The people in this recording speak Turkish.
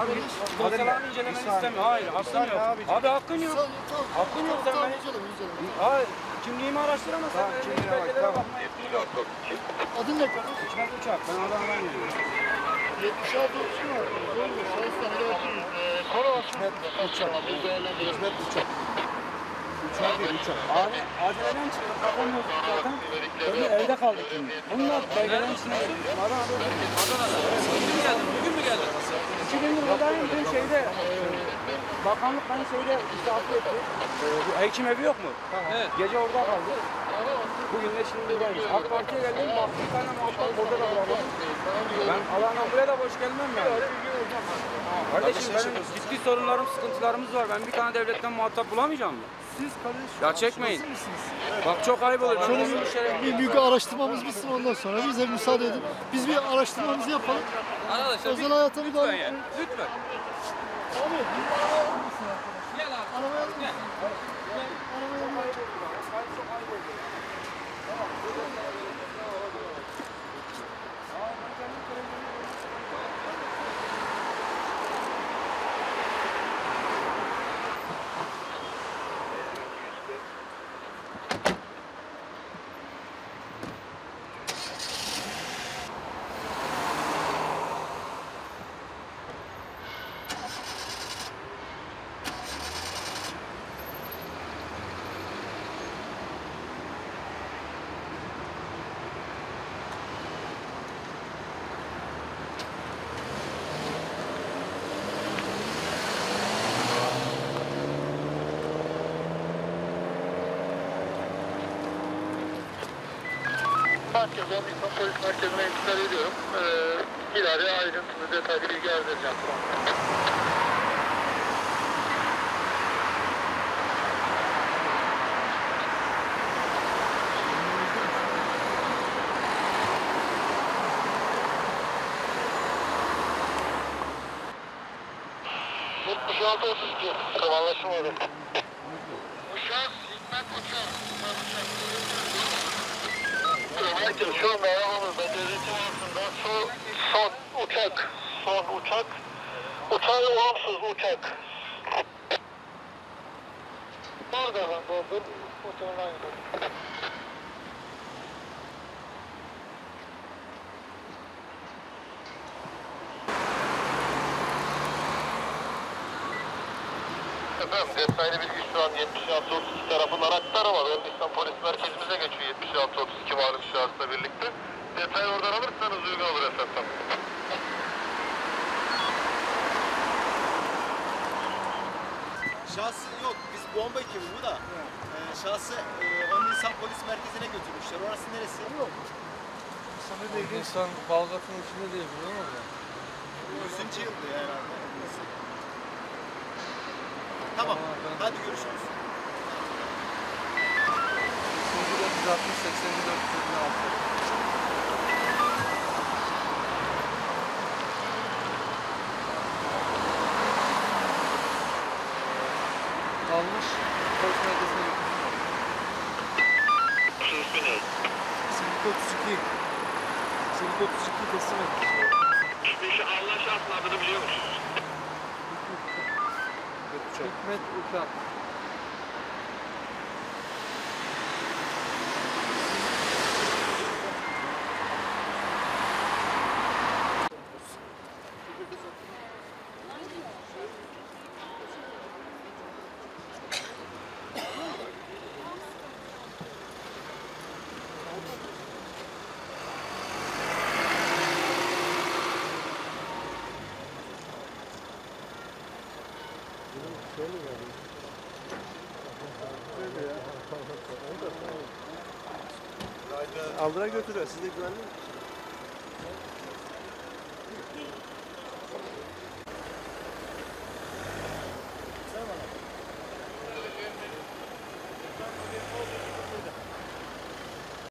Abi konuş. dosyalarını incelemeni istemiyor. Hayır hakkın yok. Abi hakkın yok. Hakkın yok sen beni. Hayır kimliğimi araştıramazsan Tamam, benim kimliğine hiç bak, tamam. Adın ne kardeş? Hikmet Uçak. Ben Adana'dan geliyorum. 76 30 mu? Doğru. Şahıslar hayatı. Koro Hikmet Uçak. Hikmet Uçak. Uçak değil uçak. Abi aceleden çıktık. Kafam yok zaten. Öyle evde kaldık şimdi. Bunlar belgelerin içine girdi. Adana'da. Adana'da. Buradayım. Dün şeyde e, bakanlık beni şeyde misafir etti. E, bu hekim evi yok mu? Evet. Gece orada kaldı. Bugün de şimdi buradayız. AK Parti'ye geldim. Bak bir tane muhatap burada da bulamadım. Ben Adana'dan buraya da boş gelmem yani. Kardeşim benim ciddi sorunlarım, sıkıntılarımız var. Ben bir tane devletten muhatap bulamayacağım mı? Siz kardeş. Ya çekmeyin. Bak çok ayıp olur. Şöyle bir şeref bir, bir büyük araştırmamız bitsin ondan sonra bize müsaade edin. Biz bir araştırmamızı yapalım. Arkadaşlar Özel hayata müdahale lütfen ya. etmeyin. Lütfen. Abi bir? Gel abi. Arabaya alır Merkezden İstanbul Polis Merkezi'ne intikal ediyorum. Ee, ileride ayrıntılı detaylı bilgi arz edeceğim. Tamam anlaşılmadı. Uçak, Hikmet Uçak. Herkes şu anda ayağımızda gözetim altında son, son uçak, son uçak, uçağı olumsuz uçak. Orada lan doldur, uçağından gidelim. Efendim detaylı bilgi şu an 7632 tarafından aktaramadı. Elbistan Polis Merkezimize geçiyor 7632 malum şahısla birlikte. Detay oradan alırsanız uygun olur efendim. Şahsı yok. Biz bomba ekibi bu da. Ee, şahsı e, 10 Nisan polis merkezine götürmüşler. Orası neresi? Yok. İnsan balgatın içinde değil biliyor musun? 100. yıldı herhalde. Tamam. Hadi görüşürüz. 460 84 26. Almış polis merkezine götürmüş. Simlik 32. Simlik 32 teslim etmiş. Peki Allah şahsın adını biliyor musunuz? Hikmet Uçak. Aldıra götürüyor. Siz de güvenli misiniz?